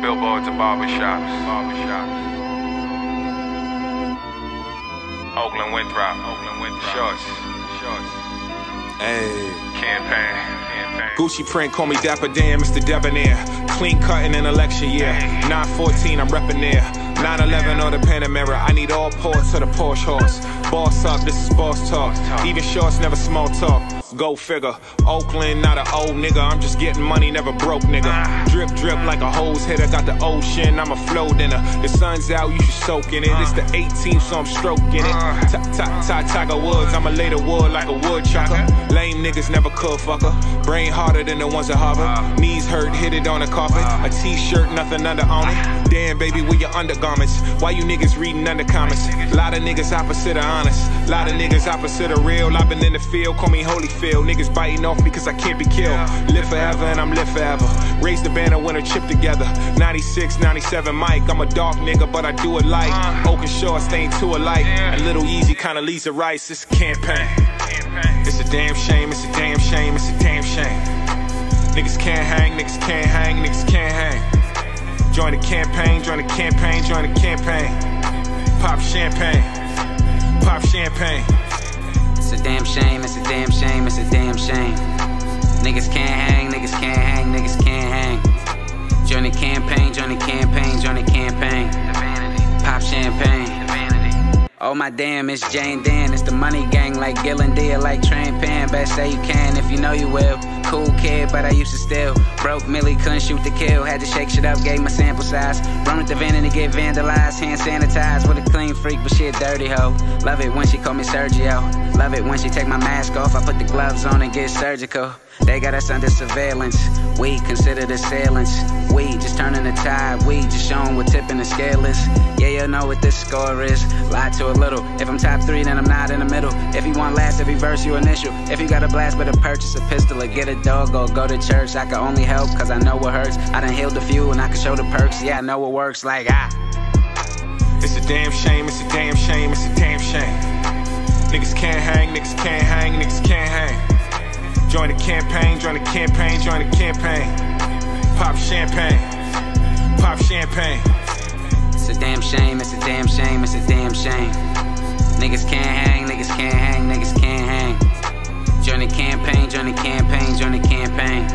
Billboards and barbershops. Barbershops. Oaklin Winthrop. Oaklin Winthrop. Shorts. Shorts. Hey. Campaign. Campaign. Gucci print, call me Dapper Dan, Mr. Debonair. Clean cutting in election year. 914, I'm reppin' there. 911 or the Panamera, I need all ports to the Porsche horse. Boss up, this is boss talk. Even shorts, never small talk. Go figure. Oaklin, not an old nigga. I'm just getting money, never broke nigga. Drip, drip like a hose hitter. Got the ocean, I'm a flow dinner. The sun's out, you should soak in it. It's the 18th, so I'm stroking it. Top, top, top, Tiger Woods. I'ma lay the wood like a woodchucker. Lame niggas never could fucker. Brain harder than the ones at Harvard. Knees hurt, hit it on the carpet. A t-shirt, nothing under on it. Damn, baby, where your undergarments? Why you niggas reading under comments? Lot of niggas opposite of honest. Lot of niggas opposite of real. I've been in the field, call me Holyfield. Niggas biting off because I can't be killed. Live forever and I'm live forever. Raise the banner, win a chip together. 96, 97 Mike. I'm a dark nigga, but I do it like uh-huh. Oak and Short, staying two alike. And Little Easy kinda Lisa Rice. It's a campaign. It's a damn shame, it's a damn shame, it's a damn shame. Niggas can't hang, niggas can't hang, niggas can't hang. Join the campaign, join the campaign, join the campaign. Pop champagne, pop champagne. Damn shame, it's a damn shame, it's a damn shame. Niggas can't hang, niggas can't hang, niggas can't hang. Join the campaign, join the campaign, join the campaign. Pop champagne. Oh my damn, it's Jane Dan. It's the money gang like Gillen Deal, like Train Pan. Best say you can if you know you will. Cool kid, but I used to steal. Broke Millie, couldn't shoot the kill. Had to shake shit up, gave my sample size. Run with the van and get vandalized. Hand sanitized with a clean freak, but she a dirty hoe. Love it when she call me Sergio. Love it when she take my mask off. I put the gloves on and get surgical. They got us under surveillance. We considered assailants. We just turning the tide. We just showing what tipping the scale is. Yeah, you know what this score is. Lie to a little. If I'm top three, then I'm not in the middle. If you want last, every verse you initial. If you got a blast, better purchase a pistol or get a dog or go to church. I can only help cause I know what hurts. I done healed a few and I can show the perks. Yeah, I know what works. Like, ah. It's a damn shame, it's a damn shame, it's a damn shame. Niggas can't hang, niggas can't hang, niggas can't hang. Join the campaign, join the campaign, join the campaign. Pop champagne, pop champagne. It's a damn shame, it's a damn shame, it's a damn shame. Niggas can't hang, niggas can't hang, niggas can't hang. Join the campaign, join the campaign, join the campaign.